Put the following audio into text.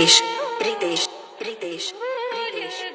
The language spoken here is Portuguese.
brindes, brindes, brindes, brindes.